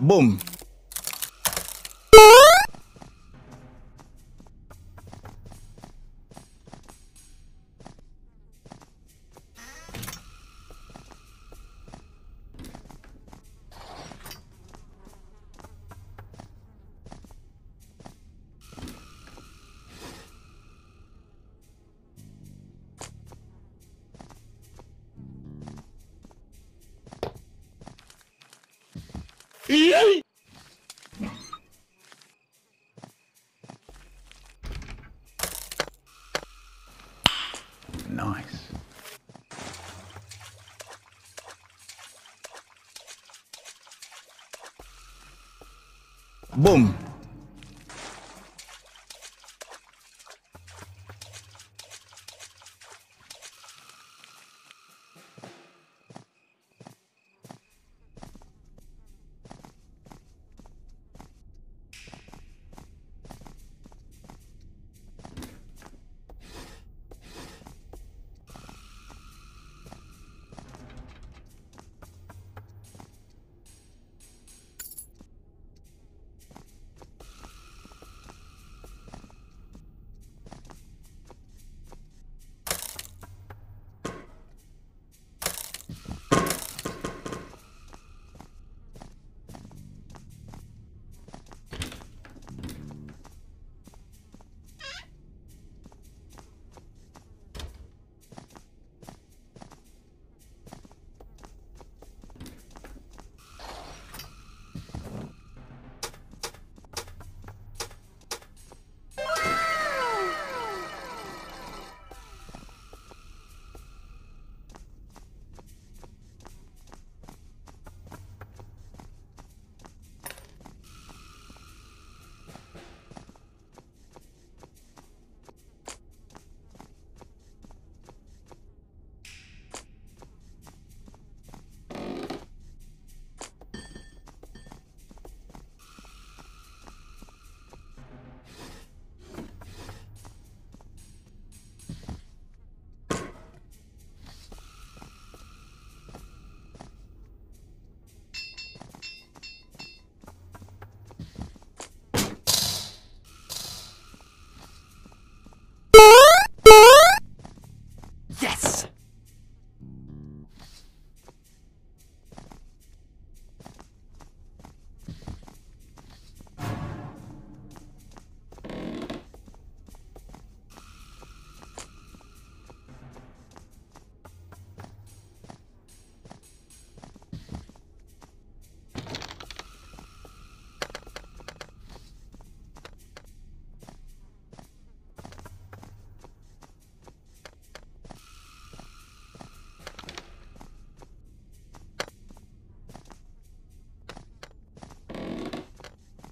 Boom! Nice. Boom.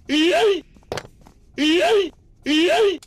¡Y ay! ¡Y ay! ¡Y ay!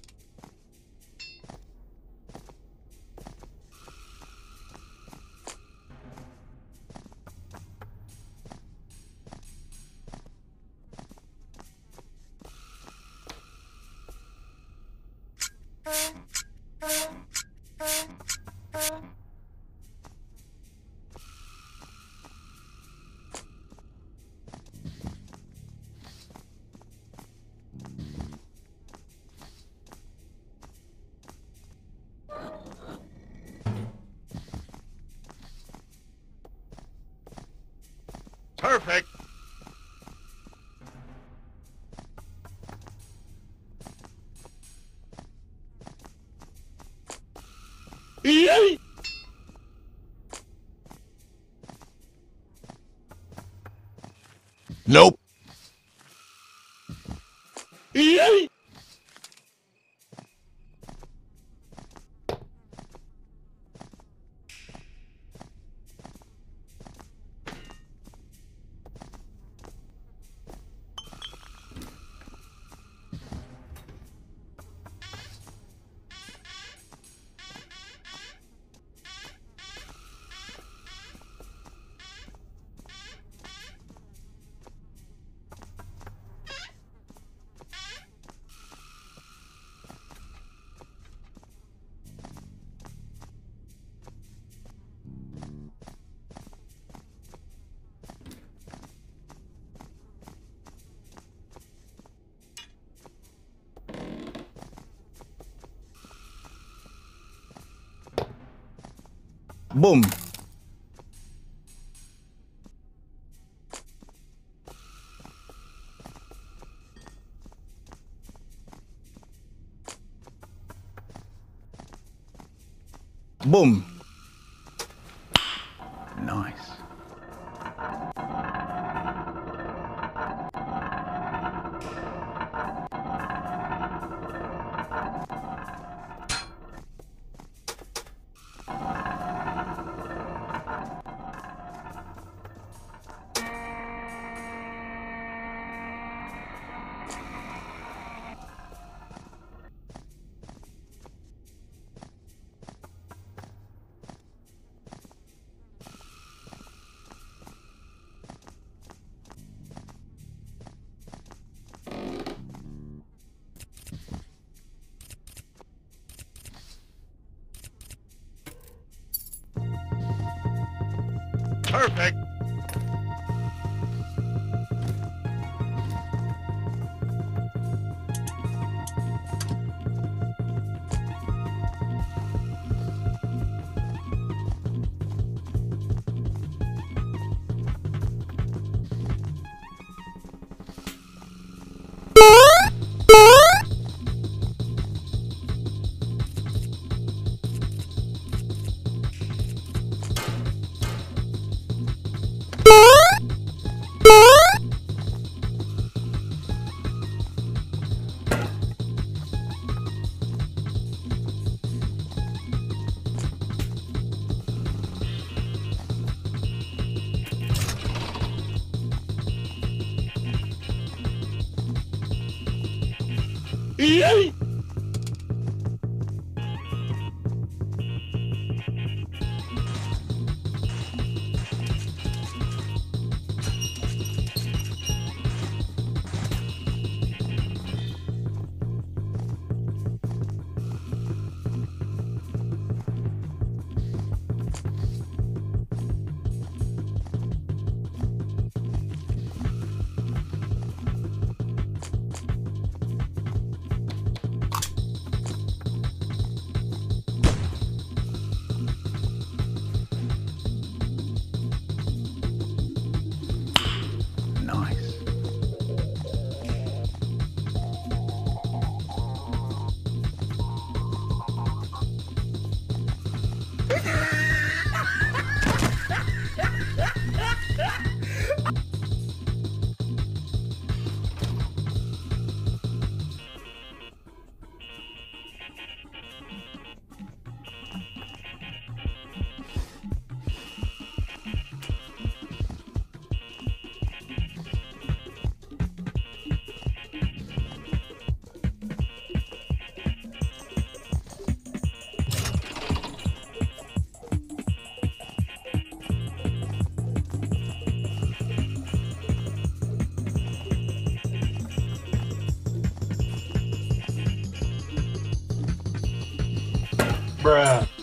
Perfect. Yay! Nope. Yay! Boom. Boom. Perfect. Nice. Bruh.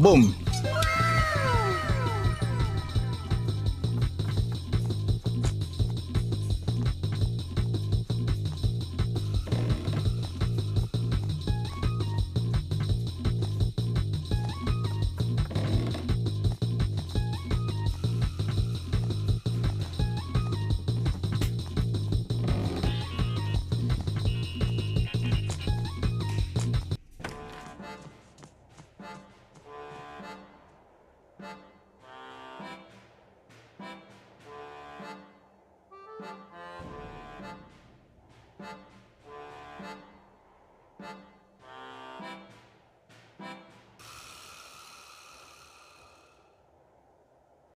Boom.